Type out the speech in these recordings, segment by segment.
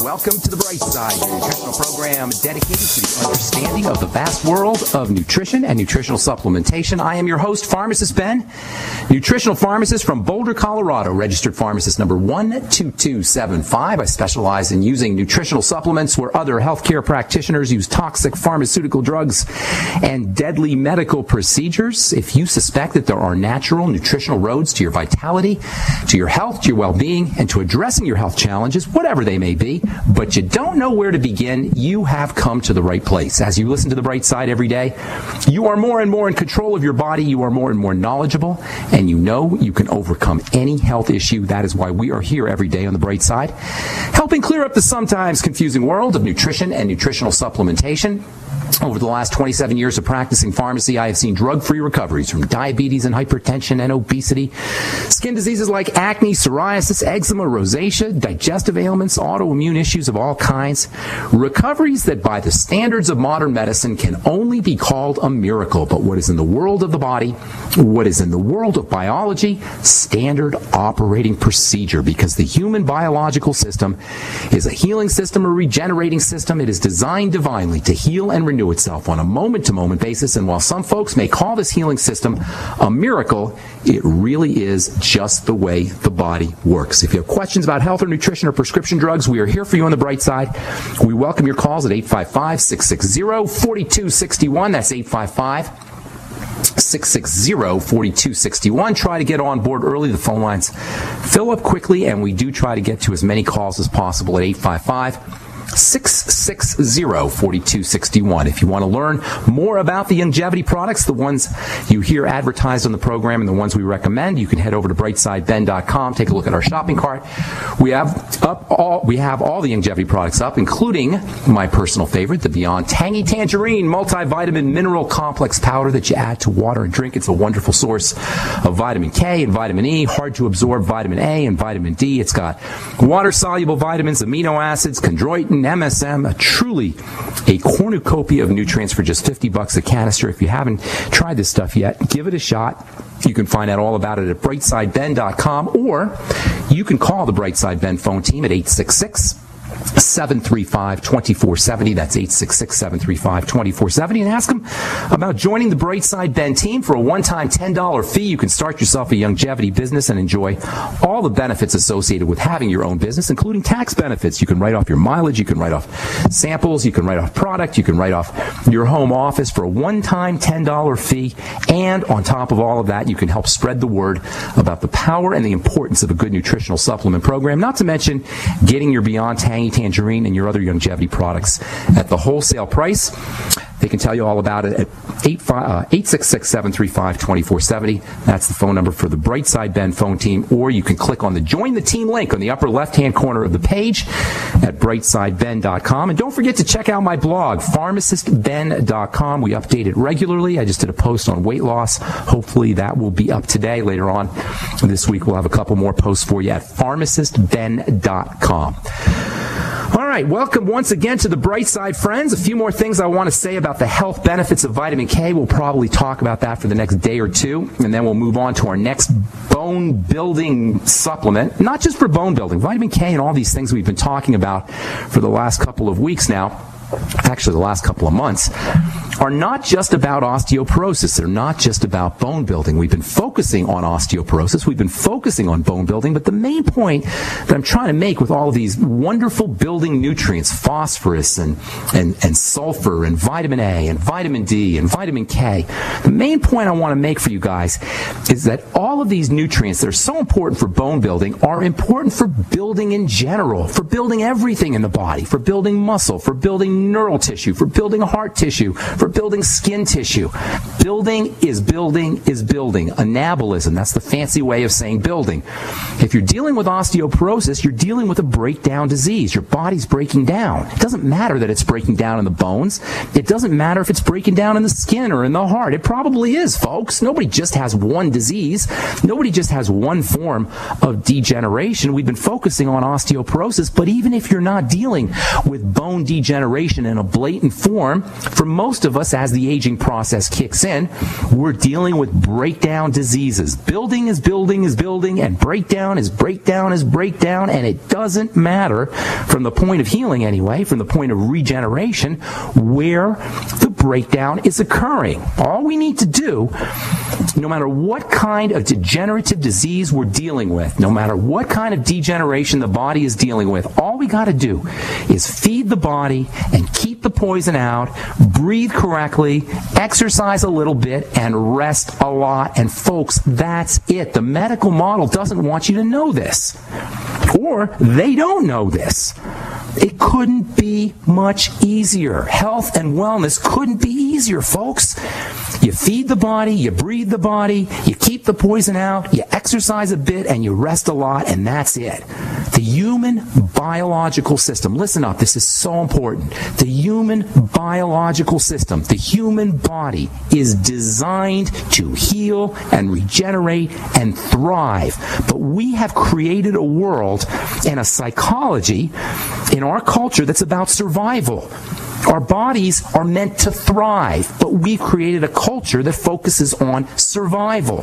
Welcome to the Bright Side, your nutritional program dedicated to the understanding of the vast world of nutrition and nutritional supplementation. I am your host, Pharmacist Ben, nutritional pharmacist from Boulder, Colorado, registered pharmacist number 12275. I specialize in using nutritional supplements where other healthcare practitioners use toxic pharmaceutical drugs and deadly medical procedures. If you suspect that there are natural nutritional roads to your vitality, to your health, to your well-being, and to addressing your health challenges, whatever they may be, but you don't know where to begin, you have come to the right place. As you listen to the bright side every day, you are more and more in control of your body, you are more and more knowledgeable, and you know you can overcome any health issue. That is why we are here every day on the bright side, helping clear up the sometimes confusing world of nutrition and nutritional supplementation. Over the last 27 years of practicing pharmacy, I have seen drug free recoveries from diabetes and hypertension and obesity, skin diseases like acne, psoriasis, eczema, rosacea, digestive ailments, autoimmune issues of all kinds. Recoveries that, by the standards of modern medicine, can only be called a miracle. But what is in the world of the body, what is in the world of biology, standard operating procedure, because the human biological system is a healing system, a regenerating system. It is designed divinely to heal and renew itself on a moment to moment basis. And while some folks may call this healing system a miracle, it really is just the way the body works. If you have questions about health or nutrition or prescription drugs, we are here for you on the bright side. We welcome your calls at 855 660 4261. That's 855 660 4261. Try to get on board early. The phone lines fill up quickly, and we do try to get to as many calls as possible at 855 660-4261. If you want to learn more about the longevity products, the ones you hear advertised on the program and the ones we recommend, you can head over to brightsideben.com, take a look at our shopping cart. We have up all we have all the longevity products up, including my personal favorite, the Beyond Tangy Tangerine multivitamin mineral complex powder that you add to water and drink. It's a wonderful source of vitamin K and vitamin E, hard to absorb vitamin A and vitamin D. It's got water soluble vitamins, amino acids, chondroitin, MSM, a truly a cornucopia of nutrients for just 50 bucks a canister. If you haven't tried this stuff yet, give it a shot. You can find out all about it at brightsideben.com or you can call the Brightside Ben phone team at 866 735 2470. That's 866 735 2470. And ask them about joining the Brightside Ben team for a one time $10 fee. You can start yourself a longevity business and enjoy all the benefits associated with having your own business, including tax benefits. You can write off your mileage, you can write off samples, you can write off product, you can write off your home office for a one time $10 fee. And on top of all of that, you can help spread the word about the power and the importance of a good nutritional supplement program, not to mention getting your Beyond Tangy Tangerine and your other longevity products at the wholesale price. They can tell you all about it at 866 uh, 735 2470. That's the phone number for the Brightside Ben phone team. Or you can click on the Join the Team link on the upper left hand corner of the page at brightsideben.com. And don't forget to check out my blog, pharmacistben.com. We update it regularly. I just did a post on weight loss. Hopefully that will be up today later on this week. We'll have a couple more posts for you at pharmacistben.com. All right, welcome once again to the bright side, friends. A few more things I want to say about the health benefits of vitamin K. We'll probably talk about that for the next day or two, and then we'll move on to our next bone building supplement. Not just for bone building, vitamin K and all these things we've been talking about for the last couple of weeks now actually the last couple of months, are not just about osteoporosis. They're not just about bone building. We've been focusing on osteoporosis. We've been focusing on bone building. But the main point that I'm trying to make with all of these wonderful building nutrients, phosphorus and, and, and sulfur and vitamin A and vitamin D and vitamin K, the main point I want to make for you guys is that all of these nutrients that are so important for bone building are important for building in general, for building everything in the body, for building muscle, for building neural tissue, for building heart tissue, for building skin tissue. Building is building is building. Anabolism, that's the fancy way of saying building. If you're dealing with osteoporosis, you're dealing with a breakdown disease. Your body's breaking down. It doesn't matter that it's breaking down in the bones. It doesn't matter if it's breaking down in the skin or in the heart. It probably is, folks. Nobody just has one disease. Nobody just has one form of degeneration. We've been focusing on osteoporosis, but even if you're not dealing with bone degeneration in a blatant form, for most of us, as the aging process kicks in, we're dealing with breakdown diseases. Building is building is building, and breakdown is breakdown is breakdown, and it doesn't matter from the point of healing anyway, from the point of regeneration, where the breakdown is occurring. All we need to do, no matter what kind of degenerative disease we're dealing with, no matter what kind of degeneration the body is dealing with, all we got to do is feed the body and keep the poison out, breathe correctly, exercise a little bit, and rest a lot. And folks, that's it. The medical model doesn't want you to know this. Or they don't know this. It couldn't be much easier. Health and wellness couldn't be easier, folks. You feed the body, you breathe the body, you keep the poison out, you exercise a bit, and you rest a lot, and that's it. The human biological system, listen up, this is so important. The human biological system, the human body, is designed to heal and regenerate and thrive. But we have created a world and a psychology in our culture that's about survival. Our bodies are meant to thrive, but we've created a culture that focuses on survival.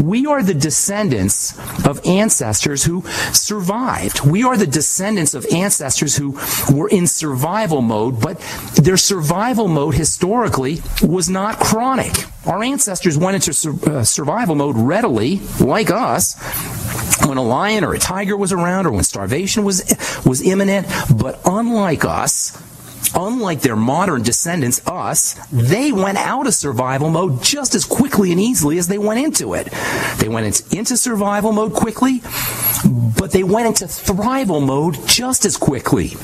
We are the descendants of ancestors who survived. We are the descendants of ancestors who were in survival mode, but their survival mode historically was not chronic. Our ancestors went into sur- uh, survival mode readily, like us, when a lion or a tiger was around or when starvation was was imminent, but unlike us, unlike their modern descendants, us, they went out of survival mode just as quickly and easily as they went into it. They went into survival mode quickly, but they went into thrival mode just as quickly.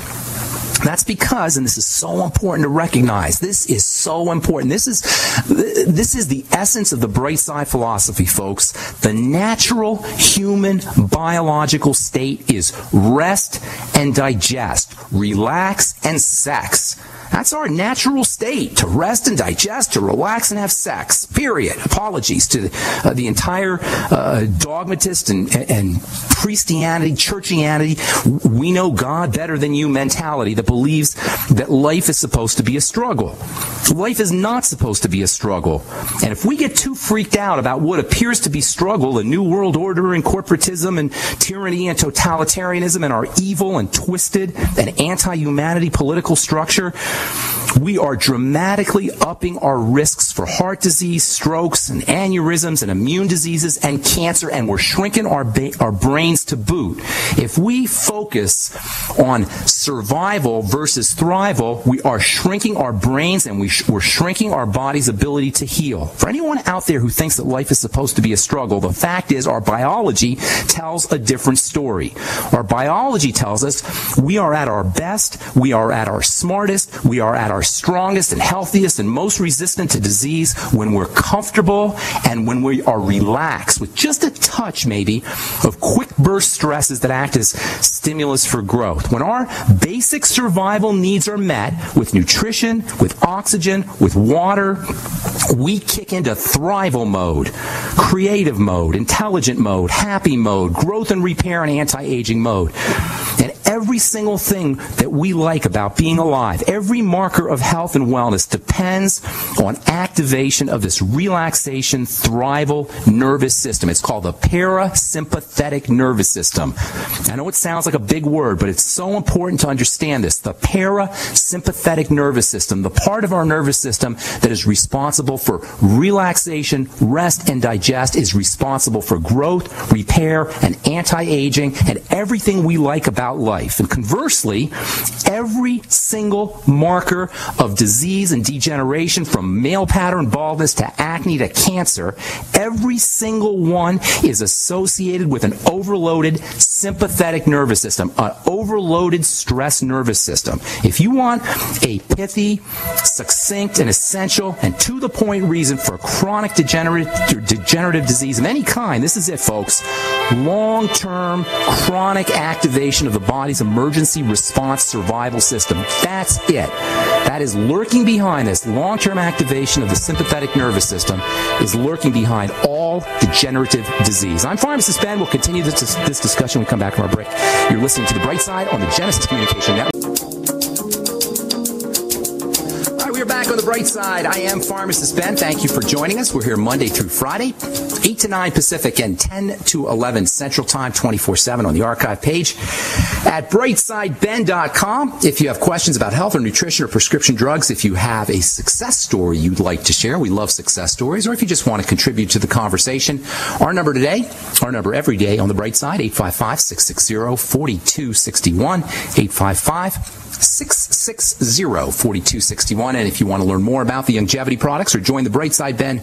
That's because, and this is so important to recognize, this is so important. This is, this is the essence of the bright side philosophy, folks. The natural human biological state is rest and digest, relax and sex. That's our natural state to rest and digest, to relax and have sex. Period. Apologies to uh, the entire uh, dogmatist and, and Christianity, churchianity. We know God better than you mentality that believes that life is supposed to be a struggle. Life is not supposed to be a struggle. And if we get too freaked out about what appears to be struggle, the new world order and corporatism and tyranny and totalitarianism and our evil and twisted and anti-humanity political structure, we are dramatically upping our risks for heart disease, strokes, and aneurysms, and immune diseases, and cancer, and we're shrinking our, ba- our brains to boot. If we focus on survival versus thrival, we are shrinking our brains and we sh- we're shrinking our body's ability to heal. For anyone out there who thinks that life is supposed to be a struggle, the fact is our biology tells a different story. Our biology tells us we are at our best, we are at our smartest, we are at our strongest and healthiest and most resistant to disease when we're comfortable and when we are relaxed with just a touch maybe of quick burst stresses that act as stimulus for growth. When our basic survival needs are met with nutrition, with oxygen, with water, we kick into thrival mode, creative mode, intelligent mode, happy mode, growth and repair and anti-aging mode. Every single thing that we like about being alive, every marker of health and wellness depends on activation of this relaxation thrival nervous system. It's called the parasympathetic nervous system. I know it sounds like a big word, but it's so important to understand this. The parasympathetic nervous system, the part of our nervous system that is responsible for relaxation, rest, and digest, is responsible for growth, repair, and anti-aging, and everything we like about life. And conversely, every single marker of disease and degeneration from male pattern baldness to acne to cancer, every single one is associated with an overloaded sympathetic nervous system, an overloaded stress nervous system. If you want a pithy, succinct, and essential and to the point reason for chronic degenerative, degenerative disease of any kind, this is it, folks. Long term chronic activation of the body's emergency response survival system. That's it. That is lurking behind this long term activation of the sympathetic nervous system, is lurking behind all degenerative disease. I'm Pharmacist Ben. We'll continue this, this discussion when we come back from our break. You're listening to The Bright Side on the Genesis Communication Network. we are back on the bright side. I am Pharmacist Ben. Thank you for joining us. We're here Monday through Friday, 8 to 9 Pacific and 10 to 11 Central Time, 24 7 on the archive page at brightsideben.com. If you have questions about health or nutrition or prescription drugs, if you have a success story you'd like to share, we love success stories, or if you just want to contribute to the conversation, our number today, our number every day on the bright side, 855 660 4261, 855 660 4261. And if you want to learn more about the longevity products or join the Brightside Ben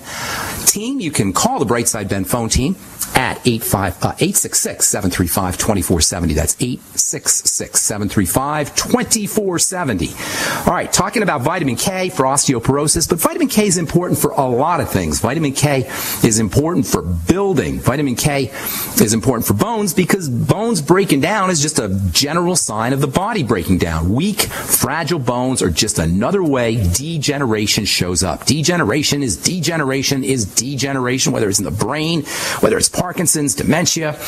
team, you can call the Brightside Ben phone team at 866 uh, 735 2470. That's 866 735 2470. All right, talking about vitamin K for osteoporosis, but vitamin K is important for a lot of things. Vitamin K is important for building. Vitamin K is important for bones because bones breaking down is just a general sign of the body breaking down. Weak, fragile bones are just another way degeneration shows up. Degeneration is degeneration is degeneration, whether it's in the brain, whether it's Parkinson's, dementia,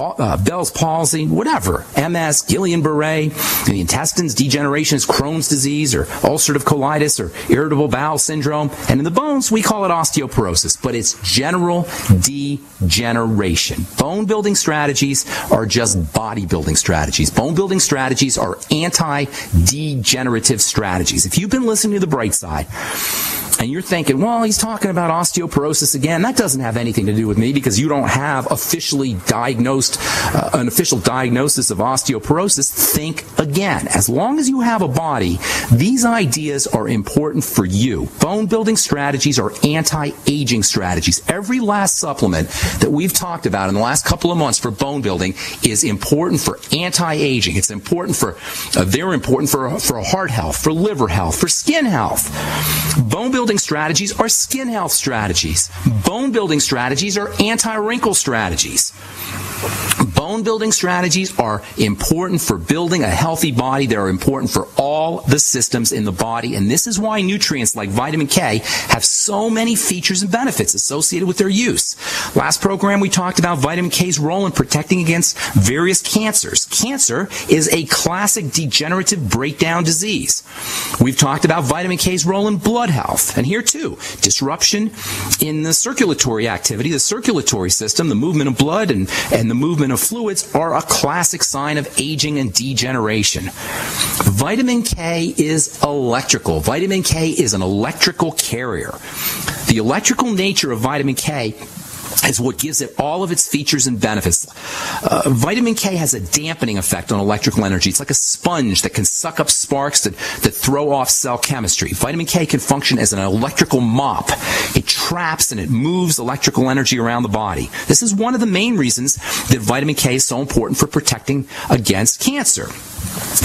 uh, Bell's palsy, whatever, MS, Guillain-Barré, the intestines, degeneration is Crohn's disease or ulcerative colitis or irritable bowel syndrome. And in the bones, we call it osteoporosis, but it's general degeneration. Bone building strategies are just body building strategies. Bone building strategies are anti-degenerative strategies. If you've been listening to the bright side, and you're thinking, well, he's talking about osteoporosis again. That doesn't have anything to do with me because you don't have officially diagnosed uh, an official diagnosis of osteoporosis. Think again. As long as you have a body, these ideas are important for you. Bone building strategies are anti-aging strategies. Every last supplement that we've talked about in the last couple of months for bone building is important for anti-aging. It's important for uh, they're important for for heart health, for liver health, for skin health. Bone building strategies are skin health strategies. Bone building strategies are anti-wrinkle strategies. Bone building strategies are important for building a healthy body. They're important for all the systems in the body. And this is why nutrients like vitamin K have so many features and benefits associated with their use. Last program, we talked about vitamin K's role in protecting against various cancers. Cancer is a classic degenerative breakdown disease. We've talked about vitamin K's role in blood health. And here too, disruption in the circulatory activity, the circulatory system, the movement of blood and, and the movement of fluids are a classic sign of aging and degeneration. Vitamin K is electrical. Vitamin K is an electrical carrier. The electrical nature of vitamin K is what gives it all of its features and benefits. Uh, vitamin K has a dampening effect on electrical energy. It's like a sponge that can suck up sparks that, that throw off cell chemistry. Vitamin K can function as an electrical mop. It traps and it moves electrical energy around the body. This is one of the main reasons that vitamin K is so important for protecting against cancer.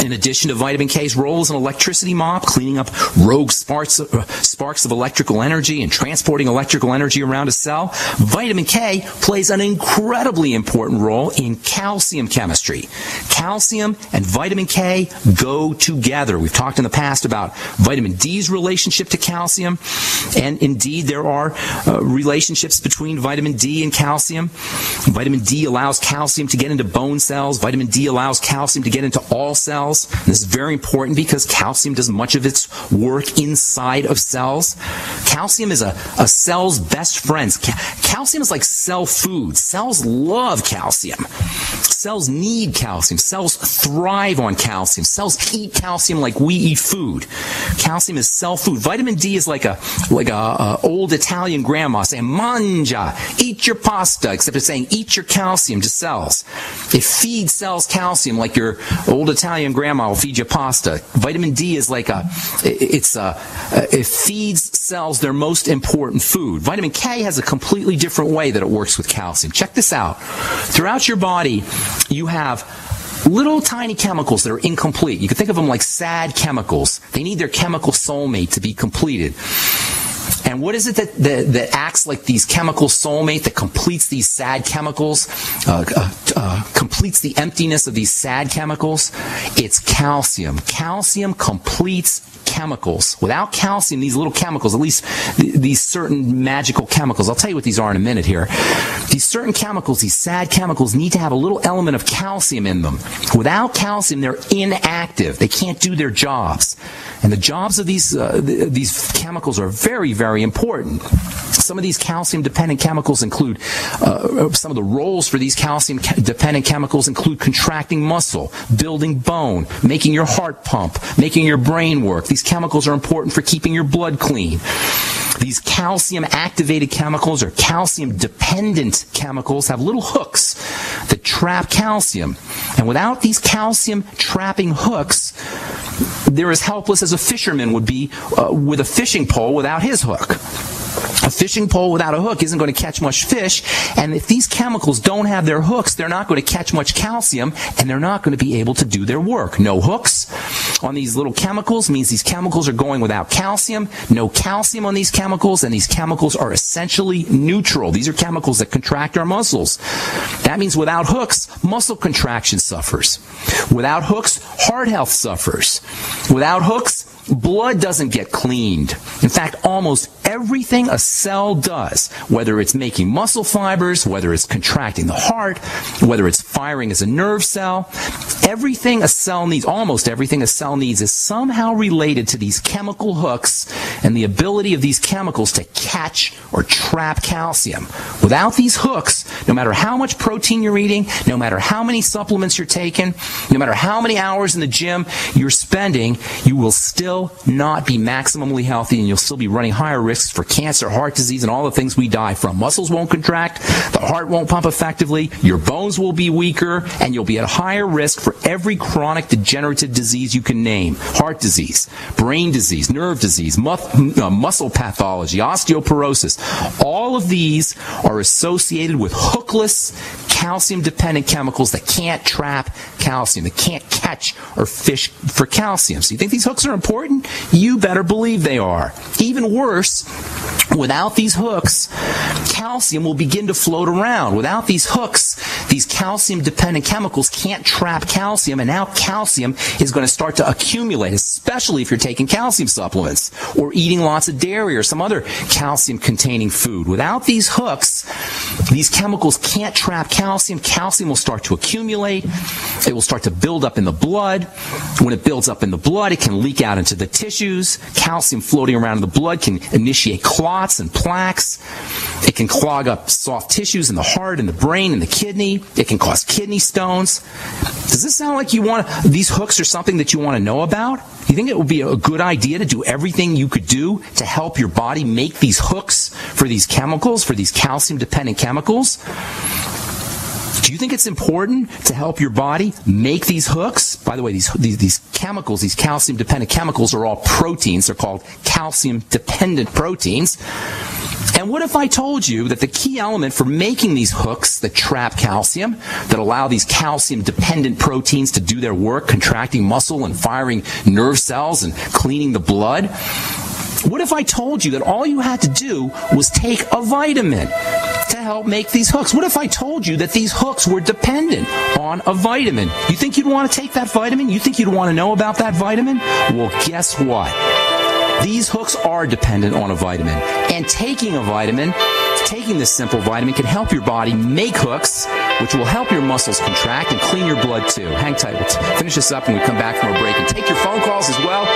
In addition to vitamin K's role as an electricity mop, cleaning up rogue sparks, uh, sparks of electrical energy and transporting electrical energy around a cell, vitamin K plays an incredibly important role in calcium chemistry. Calcium and vitamin K go together. We've talked in the past about vitamin D's relationship to calcium, and indeed there are uh, relationships between vitamin D and calcium. Vitamin D allows calcium to get into bone cells. Vitamin D allows calcium to get into all cells. This is very important because calcium does much of its work inside of cells. Calcium is a, a cell's best friend. Ca- calcium is like cell food. Cells love calcium. Cells need calcium. Cells thrive on calcium. Cells eat calcium like we eat food. Calcium is cell food. Vitamin D is like a like a, a old Italian grandma saying "mangia," eat your pasta, except it's saying eat your calcium to cells. It feeds cells calcium like your old Italian grandma will feed you pasta. Vitamin D is like a it's a it feeds cells their most important food. Vitamin K has a completely different way that it works with calcium. Check this out. Throughout your body, you have little tiny chemicals that are incomplete. You can think of them like sad chemicals. They need their chemical soulmate to be completed. And what is it that, that, that, acts like these chemical soulmate that completes these sad chemicals, uh, uh, uh, completes the emptiness of these sad chemicals? It's calcium. Calcium completes chemicals. Without calcium, these little chemicals, at least these certain magical chemicals, I'll tell you what these are in a minute here. These certain chemicals, these sad chemicals, need to have a little element of calcium in them. Without calcium, they're inactive. They can't do their jobs. And the jobs of these, uh, th- these chemicals are very, very important. Some of these calcium dependent chemicals include, uh, some of the roles for these calcium dependent chemicals include contracting muscle, building bone, making your heart pump, making your brain work. These chemicals are important for keeping your blood clean. These calcium activated chemicals or calcium dependent chemicals have little hooks that trap calcium. And without these calcium trapping hooks, they're as helpless as a fisherman would be uh, with a fishing pole without his hook. A fishing pole without a hook isn't going to catch much fish, and if these chemicals don't have their hooks, they're not going to catch much calcium, and they're not going to be able to do their work. No hooks on these little chemicals means these chemicals are going without calcium. No calcium on these chemicals, and these chemicals are essentially neutral. These are chemicals that contract our muscles. That means without hooks, muscle contraction suffers. Without hooks, heart health suffers. Without hooks, blood doesn't get cleaned. In fact, almost everything a cell does, whether it's making muscle fibers, whether it's contracting the heart, whether it's firing as a nerve cell, everything a cell needs, almost everything a cell needs is somehow related to these chemical hooks and the ability of these chemicals to catch or trap calcium. Without these hooks, no matter how much protein you're eating, no matter how many supplements you're taking, no matter how many hours in the gym you're spending, you will still not be maximally healthy and you'll still be running higher risks for cancer, heart disease, and all the things we die from. Muscles won't contract, the heart won't pump effectively, your bones will be weaker, and you'll be at higher risk for every chronic degenerative disease you can name. Heart disease, brain disease, nerve disease, uh, muscle pathology, osteoporosis. All of these are associated with hookless, calcium dependent chemicals that can't trap calcium, that can't catch or fish for calcium. So you think these hooks are important? You better believe they are. Even worse, without these hooks, calcium will begin to float around. Without these hooks, these calcium dependent chemicals can't trap calcium, and now calcium is going to start to accumulate, especially if you're taking calcium supplements or eating lots of dairy or some other calcium containing food. Without these hooks, these chemicals can't trap calcium. Calcium will start to accumulate. It will start to build up in the blood. When it builds up in the blood, it can leak out into the tissues. Calcium floating around in the blood can initiate clots and plaques. It can clog up soft tissues in the heart and the brain and the kidney. It can cause kidney stones. Does this sound like you want these hooks are something that you want to know about? You think it would be a good idea to do everything you could do to help your body make these hooks for these chemicals, for these calcium dependent chemicals? You think it's important to help your body make these hooks? By the way, these, these, these chemicals, these calcium dependent chemicals are all proteins. They're called calcium dependent proteins. And what if I told you that the key element for making these hooks that trap calcium, that allow these calcium dependent proteins to do their work, contracting muscle and firing nerve cells and cleaning the blood, what if I told you that all you had to do was take a vitamin to help make these hooks? What if I told you that these hooks were dependent on a vitamin? You think you'd want to take that vitamin? You think you'd want to know about that vitamin? Well, guess what? These hooks are dependent on a vitamin. And taking a vitamin, taking this simple vitamin can help your body make hooks, which will help your muscles contract and clean your blood too. Hang tight. We'll finish this up when we come back from a break and take your phone calls as well.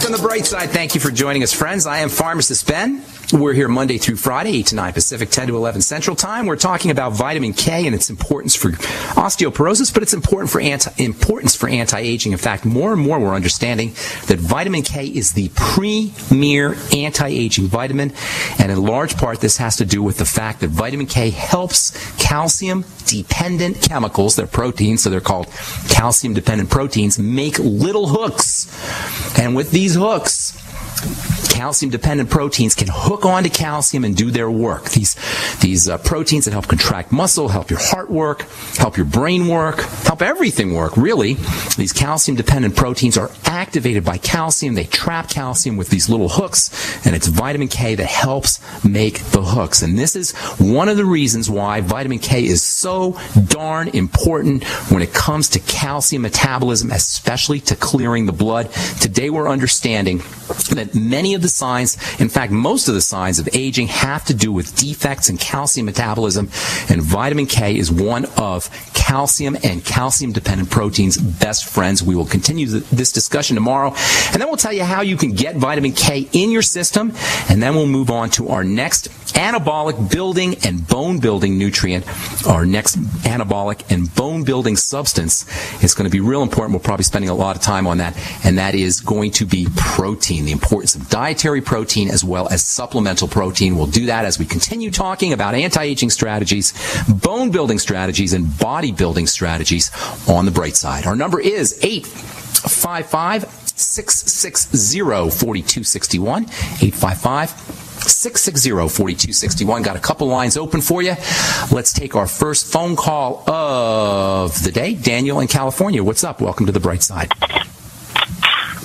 Back on the bright side. Thank you for joining us, friends. I am Pharmacist Ben. We're here Monday through Friday, 8 to 9 Pacific, 10 to 11 Central Time. We're talking about vitamin K and its importance for osteoporosis, but it's important for anti- importance for anti-aging. In fact, more and more we're understanding that vitamin K is the premier anti-aging vitamin. And in large part, this has to do with the fact that vitamin K helps calcium dependent chemicals, they're proteins, so they're called calcium dependent proteins, make little hooks. And with these hooks, calcium dependent proteins can hook onto calcium and do their work. These, these uh, proteins that help contract muscle, help your heart work, help your brain work, help everything work, really. These calcium dependent proteins are activated by calcium. They trap calcium with these little hooks, and it's vitamin K that helps make the hooks. And this is one of the reasons why vitamin K is so darn important when it comes to calcium metabolism, especially to clearing the blood. Today we're understanding that many of the signs, in fact, most of the signs of aging have to do with defects in calcium metabolism, and vitamin K is one of calcium and calcium dependent proteins best friends. We will continue this discussion tomorrow, and then we'll tell you how you can get vitamin K in your system, and then we'll move on to our next anabolic building and bone building nutrient, our next anabolic and bone building substance. is going to be real important. We're probably spending a lot of time on that, and that is going to be protein, the importance of dietary protein as well as supplemental protein. We'll do that as we continue talking about anti-aging strategies, bone building strategies, and bodybuilding strategies on the bright side. Our number is 855 660 4261. 855 660-4261. Got a couple lines open for you. Let's take our first phone call of the day. Daniel in California. What's up? Welcome to the bright side.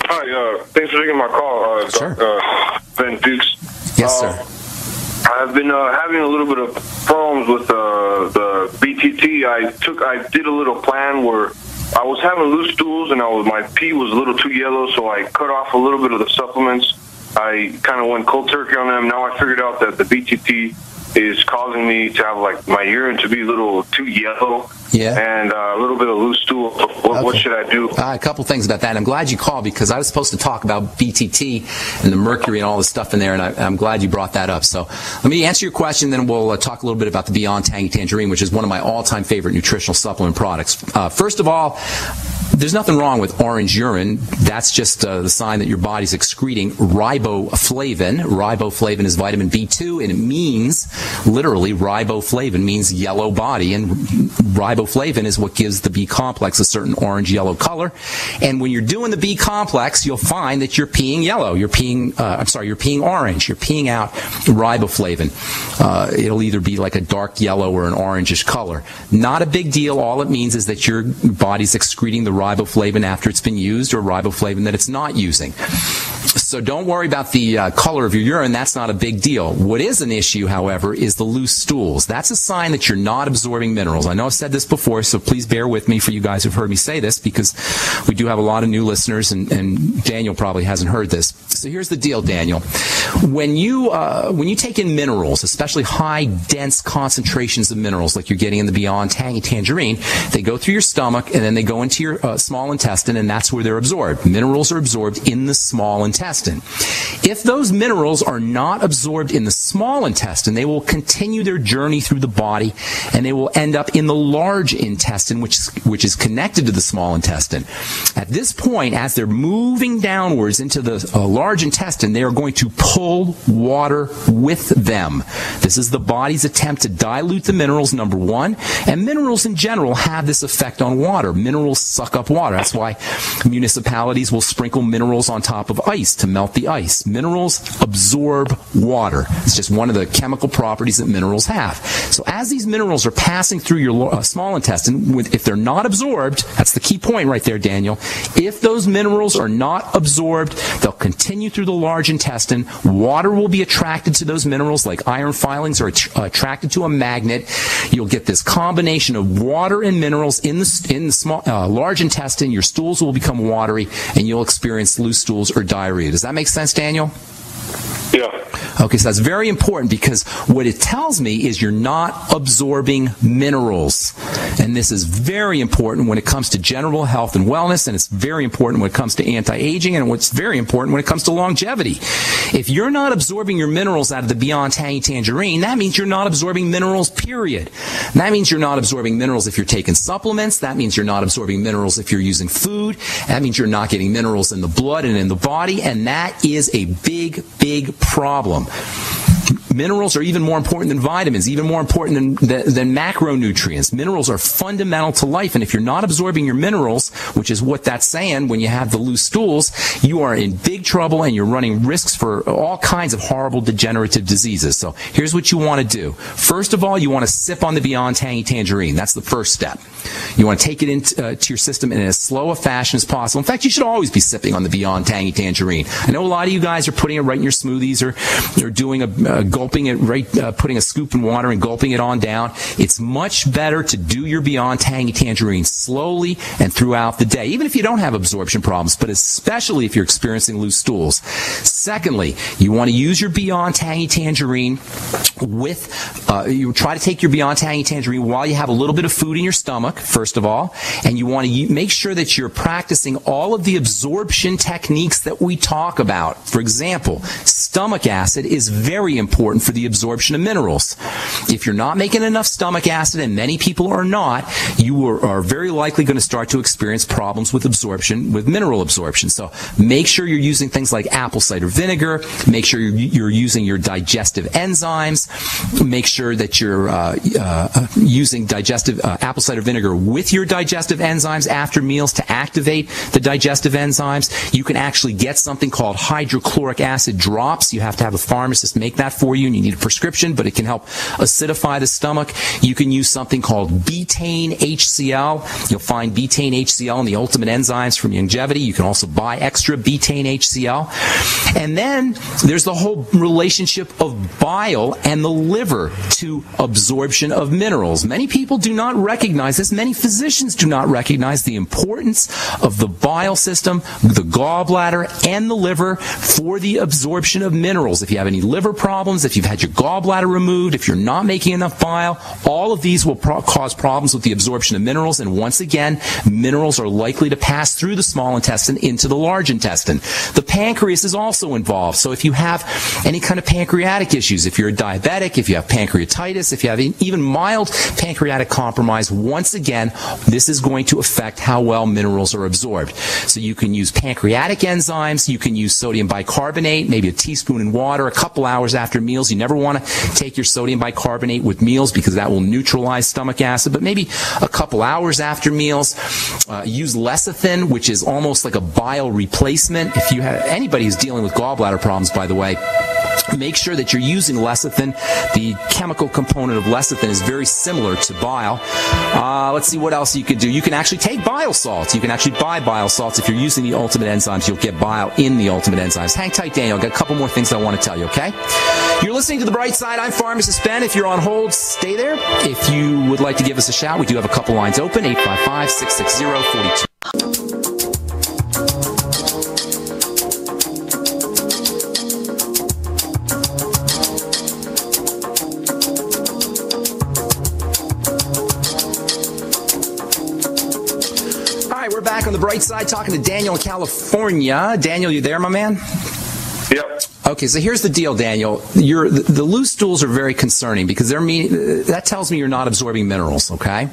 Hi, uh, thanks for taking my call, uh, sure. uh, Ben Fuchs. Yes, uh, sir. I've been uh, having a little bit of problems with uh, the BTT. I took, I did a little plan where I was having loose stools and I was, my pee was a little too yellow, so I cut off a little bit of the supplements I kind of went cold turkey on them. Now I figured out that the BTT is causing me to have like my urine to be a little too yellow. Yeah. And uh, a little bit of loose stool. What, okay. what should I do? Uh, a couple things about that. I'm glad you called because I was supposed to talk about BTT and the mercury and all the stuff in there, and I, am glad you brought that up. So let me answer your question, then we'll uh, talk a little bit about the Beyond Tangy Tangerine, which is one of my all-time favorite nutritional supplement products. Uh, first of all, there's nothing wrong with orange urine. That's just uh, the sign that your body's excreting riboflavin. Riboflavin is vitamin B2, and it means, literally, riboflavin means yellow body, and riboflavin is what gives the B complex a certain orange-yellow color. And when you're doing the B complex, you'll find that you're peeing yellow. You're peeing, uh, I'm sorry, you're peeing orange. You're peeing out riboflavin. Uh, it'll either be like a dark yellow or an orangish color. Not a big deal. All it means is that your body's excreting the riboflavin after it's been used or riboflavin that it's not using. So don't worry about the uh, color of your urine. That's not a big deal. What is an issue, however, is the loose stools. That's a sign that you're not absorbing minerals. I know I've said this before, so please bear with me for you guys who've heard me say this because we do have a lot of new listeners, and, and Daniel probably hasn't heard this. So here's the deal, Daniel. When you uh, when you take in minerals, especially high dense concentrations of minerals like you're getting in the Beyond Tangy Tangerine, they go through your stomach and then they go into your uh, small intestine, and that's where they're absorbed. Minerals are absorbed in the small intestine. If those minerals are not absorbed in the small intestine, they will continue their journey through the body, and they will end up in the large intestine, which is, which is connected to the small intestine. At this point, as they're moving downwards into the uh, large intestine, they are going to pull water with them. This is the body's attempt to dilute the minerals, number one. And minerals in general have this effect on water. Minerals suck up water. That's why municipalities will sprinkle minerals on top of ice to melt the ice. Minerals absorb water. It's just one of the chemical properties that minerals have. So as these minerals are passing through your uh, small intestine, if they're not absorbed, that's the key point right there, Daniel. If those minerals are not absorbed, they'll continue through the large intestine. Water will be attracted to those minerals like iron filings are attracted to a magnet. You'll get this combination of water and minerals in the, in the small, uh, large intestine. Your stools will become watery and you'll experience loose stools or diarrhea. Does that make sense, Daniel? Yeah. Okay, so that's very important because what it tells me is you're not absorbing minerals. And this is very important when it comes to general health and wellness, and it's very important when it comes to anti-aging, and what's very important when it comes to longevity. If you're not absorbing your minerals out of the Beyond Tangy Tangerine, that means you're not absorbing minerals, period. That means you're not absorbing minerals if you're taking supplements. That means you're not absorbing minerals if you're using food. That means you're not getting minerals in the blood and in the body, and that is a big, big problem minerals are even more important than vitamins, even more important than, than, than macronutrients. Minerals are fundamental to life. And if you're not absorbing your minerals, which is what that's saying when you have the loose stools, you are in big trouble and you're running risks for all kinds of horrible degenerative diseases. So here's what you want to do. First of all, you want to sip on the Beyond Tangy Tangerine. That's the first step. You want to take it into uh, your system in as slow a fashion as possible. In fact, you should always be sipping on the Beyond Tangy Tangerine. I know a lot of you guys are putting it right in your smoothies or you're doing a uh, gulping it right, uh, putting a scoop in water and gulping it on down. It's much better to do your Beyond Tangy Tangerine slowly and throughout the day, even if you don't have absorption problems, but especially if you're experiencing loose stools. Secondly, you want to use your Beyond Tangy Tangerine with, uh, you try to take your Beyond Tangy Tangerine while you have a little bit of food in your stomach, first of all, and you want to make sure that you're practicing all of the absorption techniques that we talk about. For example, stomach acid is very important for the absorption of minerals. If you're not making enough stomach acid, and many people are not, you are, are very likely going to start to experience problems with absorption, with mineral absorption. So make sure you're using things like apple cider vinegar. Make sure you're, you're using your digestive enzymes. Make sure that you're uh, uh, using digestive uh, apple cider vinegar with your digestive enzymes after meals to activate the digestive enzymes. You can actually get something called hydrochloric acid drops. You have to have a pharmacist make that for you, and you need a prescription, but it can help acidify the stomach. You can use something called betaine HCl. You'll find betaine HCl in the Ultimate Enzymes from longevity. You can also buy extra betaine HCl. And then there's the whole relationship of bile and the liver to absorption of minerals. Many people do not recognize this. Many physicians do not recognize the importance of the bile system, the gallbladder, and the liver for the absorption of minerals. If you have any liver problems, if you've had your gallbladder removed, if you're not making enough bile, all of these will pro- cause problems with the absorption of minerals. And once again, minerals are likely to pass through the small intestine into the large intestine. The pancreas is also involved. So if you have any kind of pancreatic issues, if you're a diabetic, if you have pancreatitis, if you have even mild pancreatic compromise, once again, this is going to affect how well minerals are absorbed. So you can use pancreatic enzymes, you can use sodium bicarbonate, maybe a teaspoon in water a couple hours after meals. You never want to take your sodium bicarbonate with meals because that will neutralize stomach acid, but maybe a couple hours after meals. Uh, use lecithin, which is almost like a bile replacement. If you have anybody who's dealing with gallbladder problems, by the way, Make sure that you're using lecithin. The chemical component of lecithin is very similar to bile. Uh, let's see what else you could do. You can actually take bile salts. You can actually buy bile salts. If you're using the ultimate enzymes, you'll get bile in the ultimate enzymes. Hang tight, Daniel. I've got a couple more things I want to tell you, okay? You're listening to The Bright Side. I'm Pharmacist Ben. If you're on hold, stay there. If you would like to give us a shout, we do have a couple lines open 855 660 42. we're back on the bright side talking to Daniel in California. Daniel, you there, my man? Yep. Okay, so here's the deal, Daniel. Your the, the loose stools are very concerning because they're mean, that tells me you're not absorbing minerals, okay?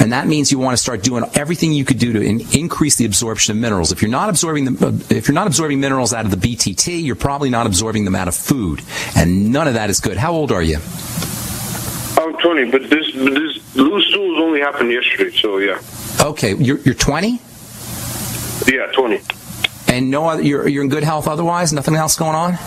And that means you want to start doing everything you could do to in, increase the absorption of minerals. If you're not absorbing the, uh, if you're not absorbing minerals out of the BTT, you're probably not absorbing them out of food, and none of that is good. How old are you? I'm 20, but this this loose stools only happened yesterday, so yeah. Okay, you're you're 20. Yeah, 20. And no other, you're you're in good health otherwise. Nothing else going on.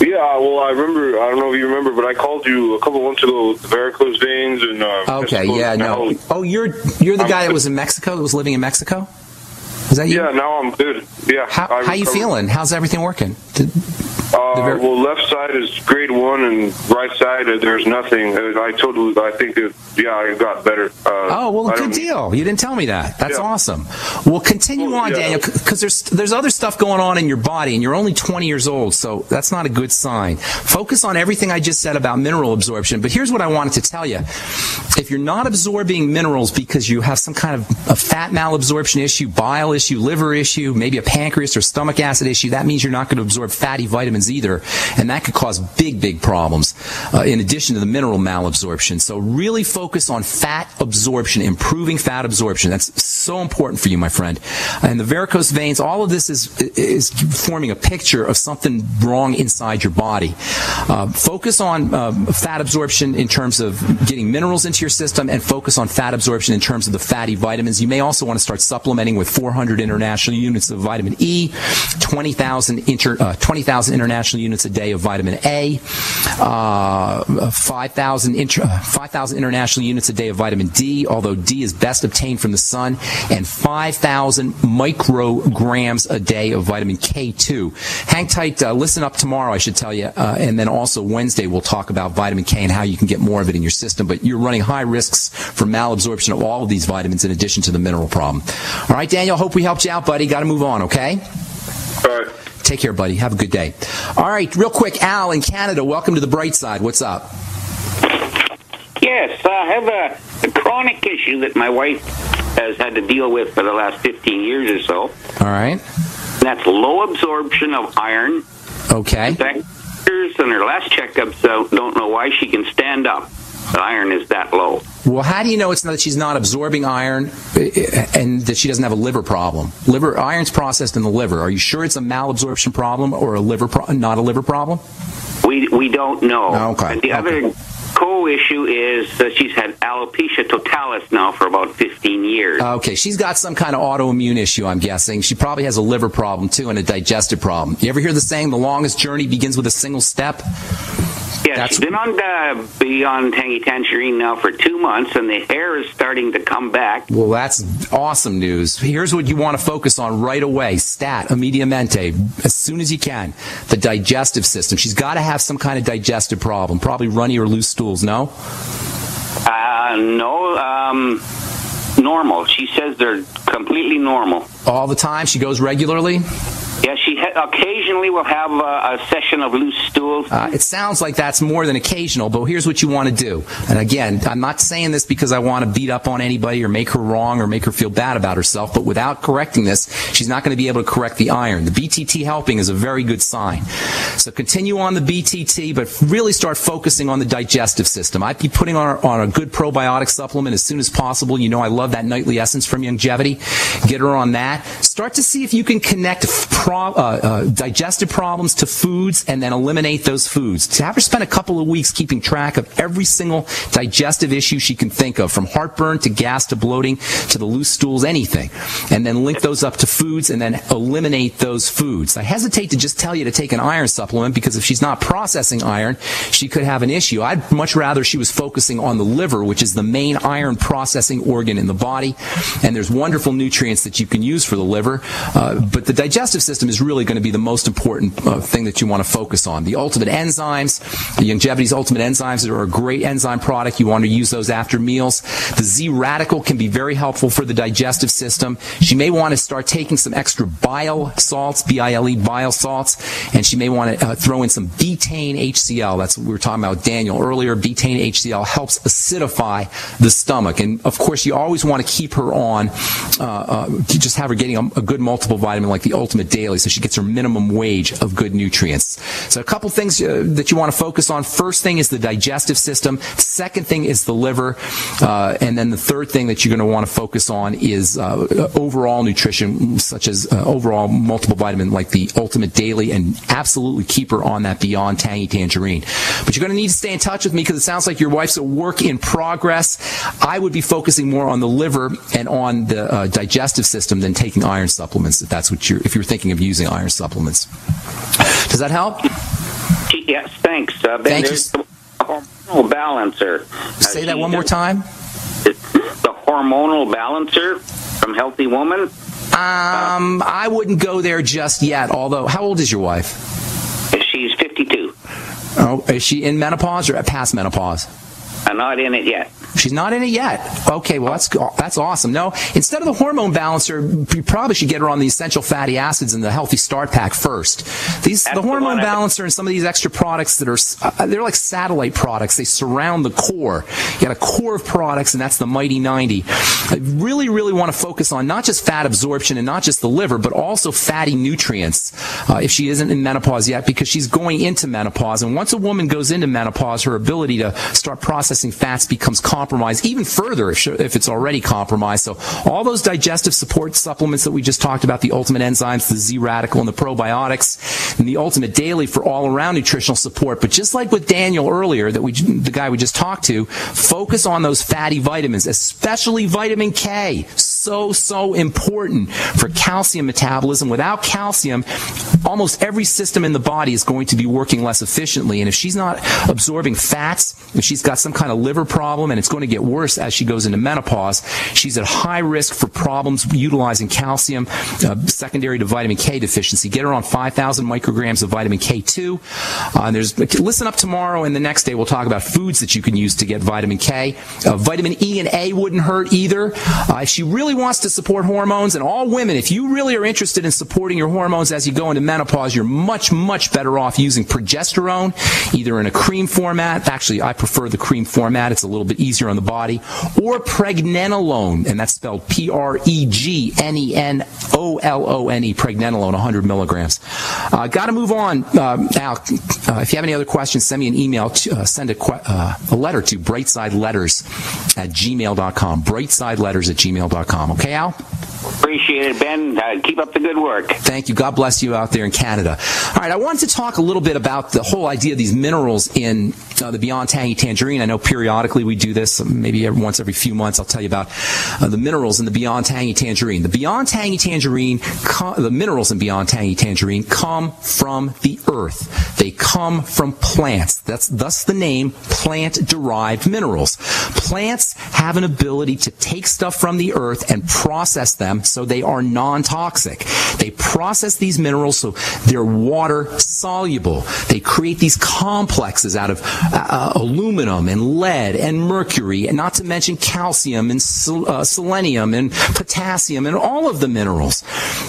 Yeah, well, I remember. I don't know if you remember, but I called you a couple months ago. The varicose veins and. Uh, okay. Yeah. No. Oh, you're you're the guy that was in Mexico. That was living in Mexico. Is that you? Yeah. Now I'm good. Yeah. How, how you feeling? How's everything working? Did, uh, well, left side is grade one, and right side uh, there's nothing. Uh, I told you, I think, it, yeah, it got better. Uh, oh well, good deal. You didn't tell me that. That's yeah. awesome. Well, continue well, on, yeah. Daniel, because there's there's other stuff going on in your body, and you're only 20 years old, so that's not a good sign. Focus on everything I just said about mineral absorption. But here's what I wanted to tell you: if you're not absorbing minerals because you have some kind of a fat malabsorption issue, bile issue, liver issue, maybe a pancreas or stomach acid issue, that means you're not going to absorb fatty vitamins either, and that could cause big, big problems. Uh, in addition to the mineral malabsorption, so really focus on fat absorption, improving fat absorption. That's so important for you, my friend. And the varicose veins, all of this is is forming a picture of something wrong inside your body. Uh, focus on uh, fat absorption in terms of getting minerals into your system, and focus on fat absorption in terms of the fatty vitamins. You may also want to start supplementing with 400 international units of vitamin E, 20,000 inter, uh, 20,000 international units a day of vitamin A, uh, 5,000 inter, 5,000 international units a day of vitamin D, although D is best obtained from the sun, and 5,000 micrograms a day of vitamin K2. Hang tight, uh, listen up tomorrow, I should tell you, uh, and then also Wednesday we'll talk about vitamin K and how you can get more of it in your system. But you're running high risks for malabsorption of all of these vitamins in addition to the mineral problem. All right, Daniel, hope we helped you out, buddy. Got to move on, okay? All right. Take care, buddy. Have a good day. All right, real quick, Al in Canada, welcome to the bright side. What's up? Yes, I have a, a chronic issue that my wife has had to deal with for the last 15 years or so. All right. That's low absorption of iron. Okay. Doctors and her last checkups don't know why she can stand up. The iron is that low. Well, how do you know it's not that she's not absorbing iron uh, and that she doesn't have a liver problem? Liver iron's processed in the liver. Are you sure it's a malabsorption problem or a liver pro- not a liver problem? We we don't know. Okay, And the okay. other co-issue is that she's had alopecia totalis now for about 15 years. Okay, she's got some kind of autoimmune issue, I'm guessing. She probably has a liver problem too and a digestive problem. You ever hear the saying, the longest journey begins with a single step? Yeah, that's- she's been on uh, Beyond Tangy Tangerine now for two months, and the hair is starting to come back. Well, that's awesome news. Here's what you want to focus on right away. Stat, immediatamente, as soon as you can. The digestive system. She's got to have some kind of digestive problem, probably runny or loose stools, no? Uh, no, um, normal. She says they're completely normal. All the time? She goes regularly? Yeah, she ha- occasionally will have a, a session of loose stools. Uh, it sounds like that's more than occasional, but here's what you want to do. And again, I'm not saying this because I want to beat up on anybody or make her wrong or make her feel bad about herself, but without correcting this, she's not going to be able to correct the iron. The BTT helping is a very good sign. So continue on the BTT, but really start focusing on the digestive system. I'd be putting on, on a good probiotic supplement as soon as possible. You know, I love that nightly essence from Youngevity. Get her on that. Start to see if you can connect pro, uh, uh, digestive problems to foods and then eliminate those foods. To have her spend a couple of weeks keeping track of every single digestive issue she can think of, from heartburn to gas to bloating to the loose stools, anything. And then link those up to foods and then eliminate those foods. I hesitate to just tell you to take an iron supplement because if she's not processing iron, she could have an issue. I'd much rather she was focusing on the liver, which is the main iron processing organ in the body. And there's wonderful nutrients that you can use for the liver. Uh, but the digestive system is really going to be the most important uh, thing that you want to focus on. The ultimate enzymes, the Youngevity's ultimate enzymes are a great enzyme product. You want to use those after meals. The Z radical can be very helpful for the digestive system. She may want to start taking some extra bile salts, B-I-L-E bile salts, and she may want to uh, throw in some betaine HCl. That's what we were talking about Daniel earlier. Betaine HCl helps acidify the stomach. And of course, you always want to keep her on, uh, uh, just have her getting a, a good multiple vitamin like the Ultimate Daily so she gets her minimum wage of good nutrients. So a couple things uh, that you want to focus on. First thing is the digestive system. Second thing is the liver. Uh, and then the third thing that you're going to want to focus on is uh, overall nutrition, such as uh, overall multiple vitamin like the Ultimate Daily, and absolutely keep her on that Beyond Tangy Tangerine. But you're going to need to stay in touch with me because it sounds like your wife's a work in progress. I would be focusing more on the liver and on the uh, digestive system than taking iron supplements if that's what you're if you're thinking of using iron supplements. Does that help? Yes, thanks. Uh, Thank you. the hormonal balancer. Uh, Say that one more time. The hormonal balancer from Healthy Woman. Um, I wouldn't go there just yet. Although, how old is your wife? She's 52. Oh, is she in menopause or past menopause? I'm not in it yet. She's not in it yet. Okay, well that's that's awesome. No, instead of the hormone balancer, you probably should get her on the essential fatty acids and the healthy start pack first. These That's the hormone one balancer and some of these extra products that are uh, they're like satellite products. They surround the core. You got a core of products, and that's the Mighty 90. I really, really want to focus on not just fat absorption and not just the liver, but also fatty nutrients. Uh, if she isn't in menopause yet, because she's going into menopause, and once a woman goes into menopause, her ability to start processing fats becomes compromised even further if, if it's already compromised. So all those digestive support supplements that we just talked about, the ultimate enzymes, the Z radical, and the probiotics, and the ultimate daily for all around nutritional support. But just like with Daniel earlier, that we the guy we just talked to, focus on those fatty vitamins, especially vitamin K. So so important for calcium metabolism. Without calcium, almost every system in the body is going to be working less efficiently. And if she's not absorbing fats, if she's got some kind of liver problem, and it's going to get worse as she goes into menopause, she's at high risk for problems utilizing calcium, uh, secondary to vitamin K deficiency. Get her on 5,000 micrograms of vitamin K2. Uh, there's listen up tomorrow, and the next day we'll talk about foods that you can use to get vitamin K. Uh, vitamin E and A wouldn't hurt either. Uh, if she really wants to support hormones, and all women, if you really are interested in supporting your hormones as you go into menopause, you're much, much better off using progesterone, either in a cream format. Actually, I prefer the cream format. It's a little bit easier on the body. Or pregnenolone, and that's spelled P-R-E-G-N-E-N-O-L-O-N-E, pregnenolone, 100 milligrams. Uh, Got to move on. Uh, Al, uh, if you have any other questions, send me an email. To, uh, send a, uh, a letter to brightsideletters at gmail.com. Brightsideletters at gmail.com. Okay, Al? Appreciate it, Ben. Uh, keep up the good work. Thank you. God bless you out there in Canada. All right, I wanted to talk a little bit about the whole idea of these minerals in uh, the Beyond Tangy Tangerine. I know periodically we do this, maybe every, once every few months. I'll tell you about uh, the minerals in the Beyond Tangy Tangerine. The Beyond Tangy Tangerine, the minerals in Beyond Tangy Tangerine come from the earth. They come from plants. That's thus the name plant-derived minerals. Plants have an ability to take stuff from the earth and process them so they are non-toxic. They process these minerals so they're water soluble. They create these complexes out of uh, aluminum and lead and mercury, and not to mention calcium and sel- uh, selenium and potassium and all of the minerals.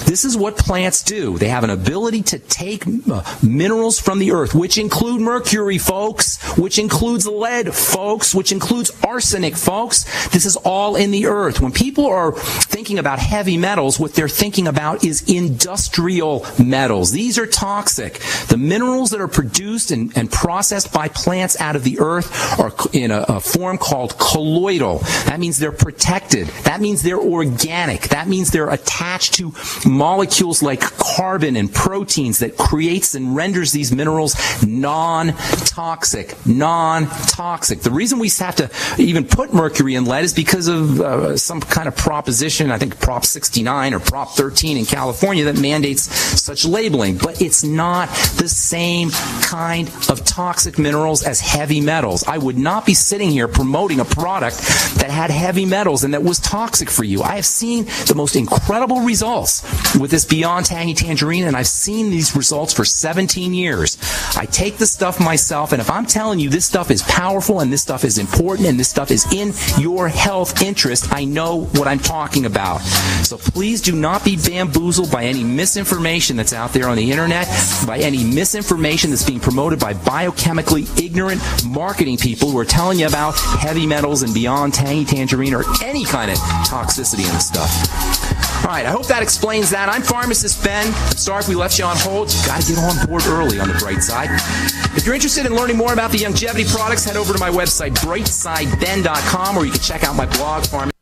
This is what plants do. They have an ability to take uh, minerals from the earth, which include mercury, folks, which includes lead, folks, which includes arsenic, folks. This is all in the earth. When people are thinking about heavy metals, what they're thinking about is industrial metals. These are toxic. The minerals that are produced and, and processed by plants out of the earth are in a, a form called colloidal. That means they're protected. That means they're organic. That means they're attached to molecules like carbon and proteins that creates and renders these minerals non-toxic. Non-toxic. The reason we have to even put mercury in lead is because of uh, some kind of proposition, I think Prop 69 or Prop 13 in California that mandates such labeling. But it's not the same kind of toxic minerals as heavy metals. I would not be sitting here promoting a product that had heavy metals and that was toxic for you. I have seen the most incredible results with this Beyond Tangy Tangerine, and I've seen these results for 17 years. I take the stuff myself, and if I'm telling you this stuff is powerful and this stuff is important and this stuff is in your health interest, I know what I'm talking about. So please do not be bamboozled by any misinformation that's out there on the internet, by any misinformation that's being promoted by biochemically ignorant marketing people who are telling you about heavy metals and beyond tangy tangerine or any kind of toxicity in the stuff. All right, I hope that explains that. I'm pharmacist Ben. Sorry if we left you on hold. You got to get on board early on the bright side. If you're interested in learning more about the Youngevity products, head over to my website, brightsideben.com, or you can check out my blog, Pharmacist.